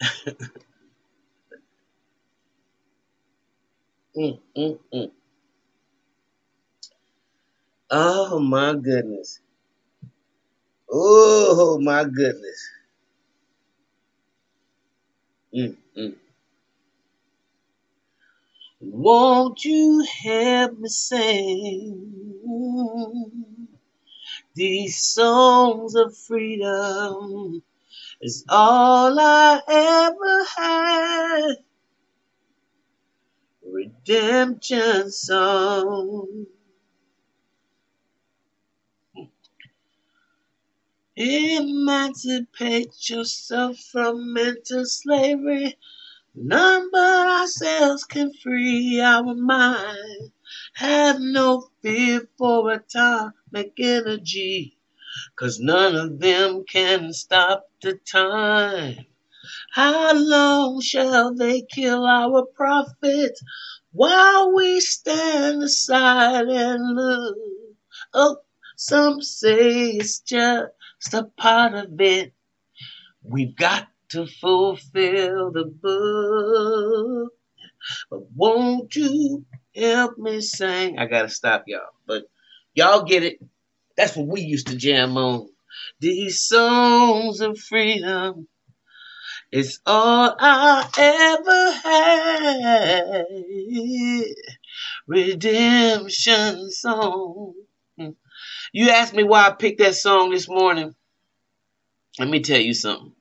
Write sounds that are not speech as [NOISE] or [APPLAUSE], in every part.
[LAUGHS] mm, mm, mm. Oh my goodness. Oh my goodness. Mm, mm. Won't you help me sing these songs of freedom? Is all I ever had. Redemption song. Emancipate yourself from mental slavery. None but ourselves can free our mind. Have no fear for atomic energy, cause none of them can stop the time. How long shall they kill our prophets while we stand aside and look? Oh, some say it's just a part of it. We've got to fulfill the book. But won't you help me sing? I gotta stop y'all. But y'all get it. That's what we used to jam on. These songs of freedom. It's all I ever had. Redemption song. You asked me why I picked that song this morning. Let me tell you something.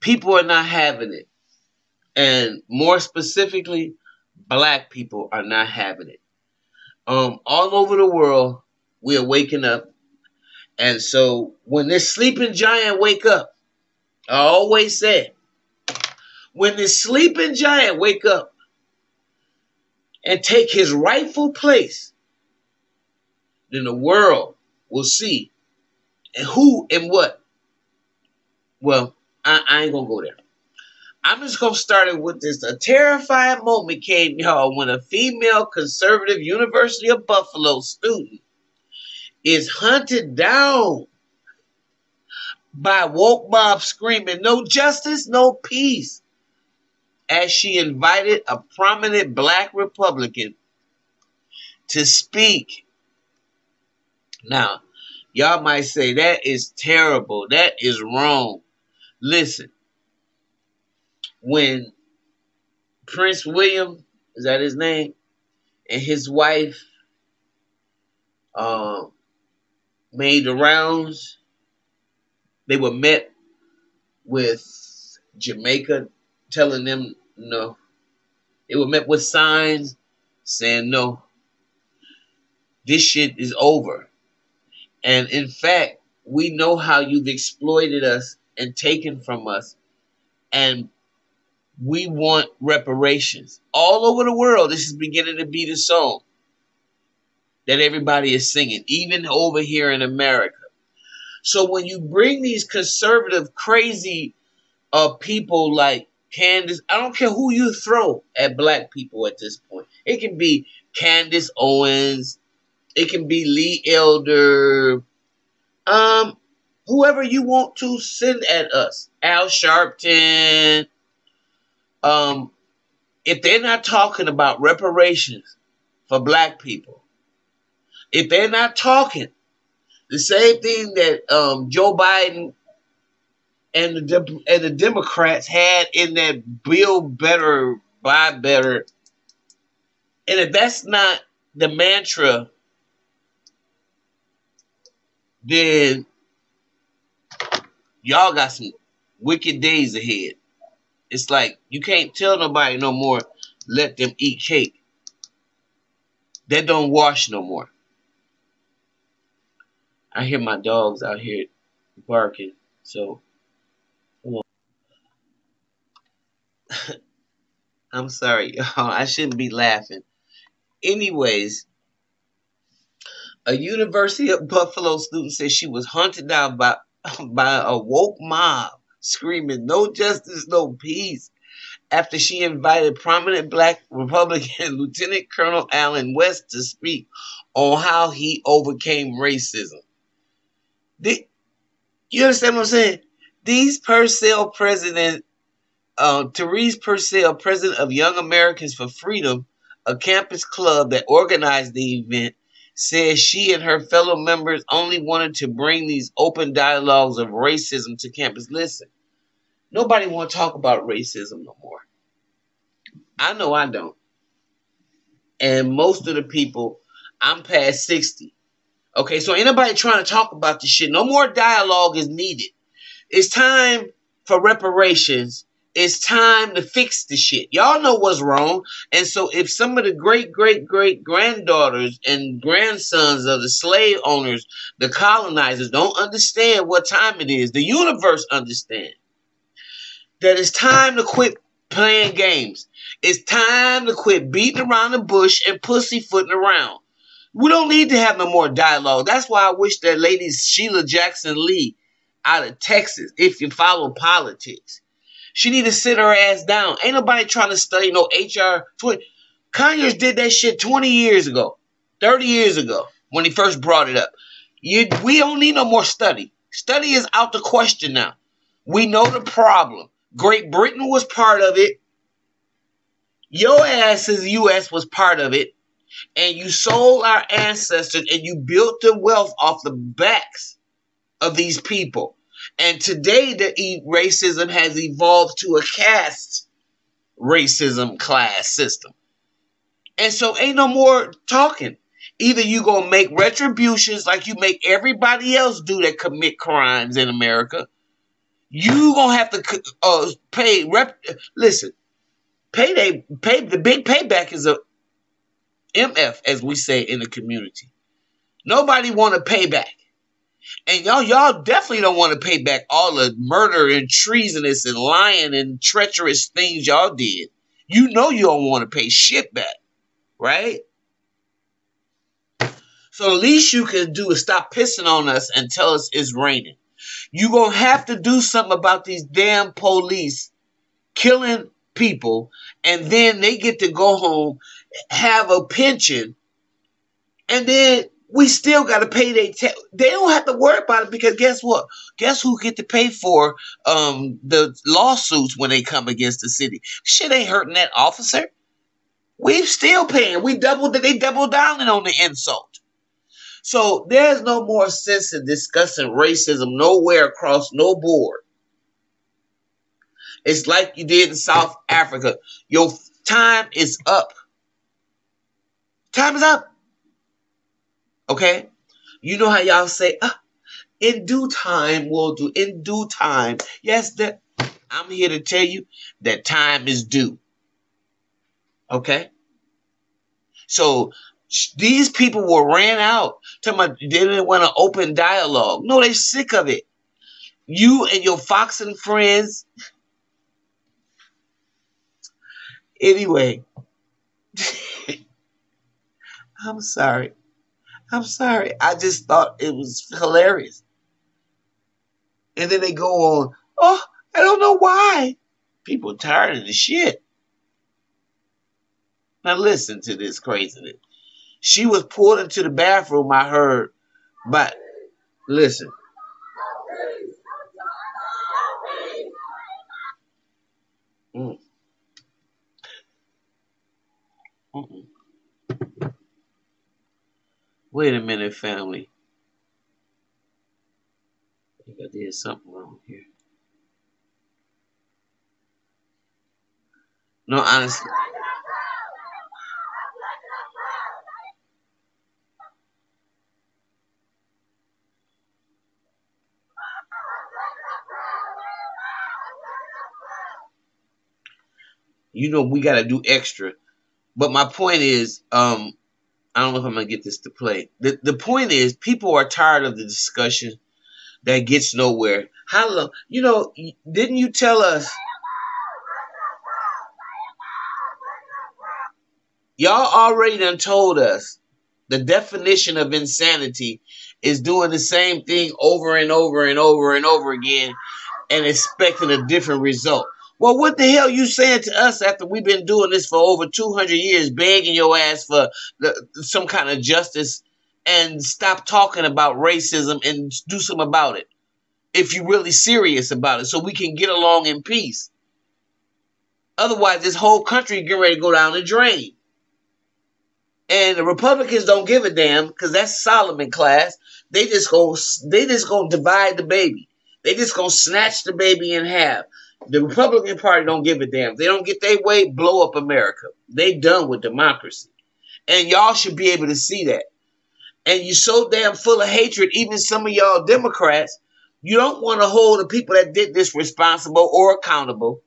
People are not having it. And more specifically, black people are not having it. Um, all over the world, we are waking up. And so when this sleeping giant wake up, I always say, when this sleeping giant wake up and take his rightful place, then the world will see and who and what. Well, I, I ain't gonna go there. I'm just gonna start it with this. A terrifying moment came, y'all, when a female conservative University of Buffalo student is hunted down by woke mob screaming, no justice, no peace, as she invited a prominent black Republican to speak now, y'all might say that is terrible. That is wrong. Listen, when Prince William, is that his name? And his wife um, made the rounds, they were met with Jamaica telling them no. They were met with signs saying no. This shit is over. And in fact, we know how you've exploited us and taken from us. And we want reparations. All over the world, this is beginning to be the song that everybody is singing, even over here in America. So when you bring these conservative, crazy uh, people like Candace, I don't care who you throw at black people at this point. It can be Candace Owens, it can be Lee Elder. Um, whoever you want to send at us. Al Sharpton. Um, if they're not talking about reparations for black people, if they're not talking the same thing that um, Joe Biden and the and the Democrats had in that build better, buy better, and if that's not the mantra then y'all got some wicked days ahead. It's like you can't tell nobody no more, let them eat cake. That don't wash no more. I hear my dogs out here barking, so [LAUGHS] I'm sorry, y'all. I shouldn't be laughing. Anyways, a University of Buffalo student said she was hunted down by, [LAUGHS] by a woke mob screaming, no justice, no peace, after she invited prominent black Republican [LAUGHS] Lieutenant Colonel Allen West to speak on how he overcame racism. The, you understand what I'm saying? These Purcell president uh, Therese Purcell, president of Young Americans for Freedom, a campus club that organized the event, says she and her fellow members only wanted to bring these open dialogues of racism to campus. Listen, nobody want to talk about racism no more. I know I don't. And most of the people, I'm past 60. Okay, so anybody trying to talk about this shit, no more dialogue is needed. It's time for reparations it's time to fix the shit. Y'all know what's wrong. And so if some of the great, great, great granddaughters and grandsons of the slave owners, the colonizers, don't understand what time it is, the universe understand that it's time to quit playing games. It's time to quit beating around the bush and pussyfooting around. We don't need to have no more dialogue. That's why I wish that lady Sheila Jackson Lee out of Texas, if you follow politics, she need to sit her ass down. Ain't nobody trying to study no HR 20. Conyers did that shit 20 years ago, 30 years ago when he first brought it up. You, we don't need no more study. Study is out the question now. We know the problem. Great Britain was part of it. Your ass ass's U.S. was part of it. And you sold our ancestors and you built the wealth off the backs of these people. And today, the racism has evolved to a caste racism class system. And so, ain't no more talking. Either you gonna make retributions like you make everybody else do that commit crimes in America. You gonna have to uh, pay. Rep- Listen, payday, pay the big payback is a MF, as we say in the community. Nobody want to pay back. And y'all, y'all definitely don't want to pay back all the murder and treasonous and lying and treacherous things y'all did. You know you don't want to pay shit back, right? So the least you can do is stop pissing on us and tell us it's raining. You gonna have to do something about these damn police killing people, and then they get to go home, have a pension, and then we still got to pay they te- they don't have to worry about it because guess what? Guess who get to pay for um the lawsuits when they come against the city? Shit ain't hurting that officer. We still paying. We doubled they doubled down on the insult. So there's no more sense in discussing racism nowhere across no board. It's like you did in south africa. Your time is up time is up Okay? You know how y'all say, ah, in due time we'll do. In due time. Yes, that I'm here to tell you that time is due. Okay? So these people were ran out. Talking about they didn't want to open dialogue. No, they're sick of it. You and your Fox and friends. Anyway, [LAUGHS] I'm sorry. I'm sorry. I just thought it was hilarious. And then they go on, oh, I don't know why. People tired of the shit. Now listen to this craziness. She was pulled into the bathroom, I heard, but listen. Mm. Mm-mm. Wait a minute, family. I think I did something wrong here. No, honestly. You know we gotta do extra. But my point is, um, I don't know if I'm gonna get this to play. The the point is, people are tired of the discussion that gets nowhere. How long? You know, didn't you tell us? Y'all already done told us the definition of insanity is doing the same thing over and over and over and over again and expecting a different result. Well, what the hell you saying to us after we've been doing this for over 200 years, begging your ass for the, some kind of justice and stop talking about racism and do something about it if you're really serious about it so we can get along in peace. Otherwise, this whole country getting ready to go down the drain. And the Republicans don't give a damn because that's Solomon class. They just go they just gonna divide the baby. They just gonna snatch the baby in half. The Republican Party don't give a damn. they don't get their way, blow up America. They done with democracy. And y'all should be able to see that. And you're so damn full of hatred, even some of y'all Democrats, you don't want to hold the people that did this responsible or accountable.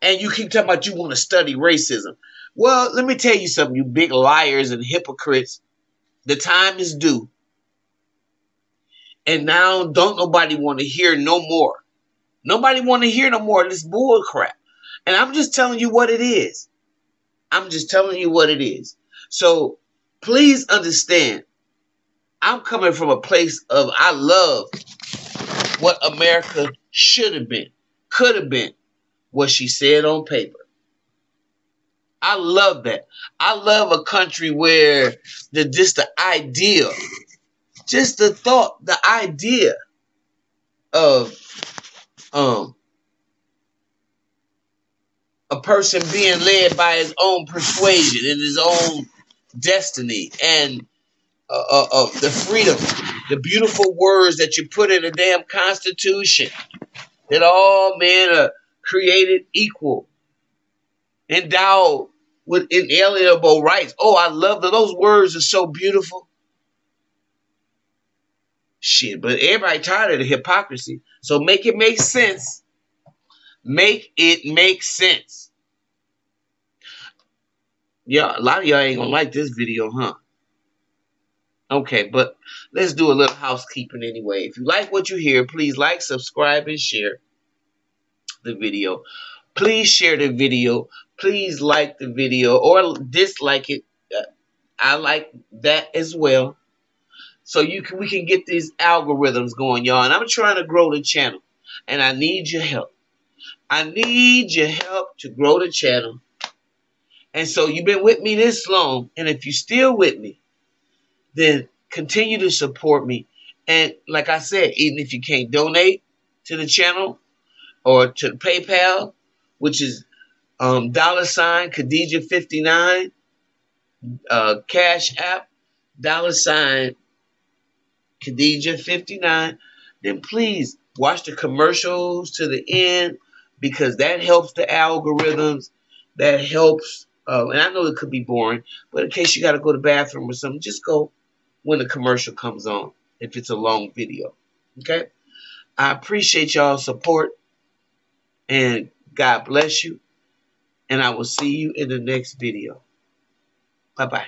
And you keep talking about you want to study racism. Well, let me tell you something, you big liars and hypocrites. The time is due. And now don't nobody want to hear no more. Nobody want to hear no more of this bull crap. And I'm just telling you what it is. I'm just telling you what it is. So please understand, I'm coming from a place of I love what America should have been, could have been, what she said on paper. I love that. I love a country where the just the idea, just the thought, the idea of um a person being led by his own persuasion and his own destiny and uh, uh, uh, the freedom, the beautiful words that you put in the damn Constitution that all men are created equal, endowed with inalienable rights. Oh, I love that. Those words are so beautiful. Shit, but everybody tired of the hypocrisy. So make it make sense. Make it make sense. Yeah, a lot of y'all ain't gonna like this video, huh? Okay, but let's do a little housekeeping anyway. If you like what you hear, please like, subscribe, and share the video. Please share the video. Please like the video or dislike it. Uh, I like that as well. So you can we can get these algorithms going, y'all. And I'm trying to grow the channel. And I need your help. I need your help to grow the channel. And so you've been with me this long. And if you're still with me, then continue to support me. And like I said, even if you can't donate to the channel or to PayPal, which is um, dollar sign Khadijah 59, uh, Cash App, dollar sign Khadijah 59, then please watch the commercials to the end because that helps the algorithms. That helps. Uh, and I know it could be boring, but in case you got to go to the bathroom or something, just go when the commercial comes on if it's a long video. Okay? I appreciate y'all's support and God bless you. And I will see you in the next video. Bye bye.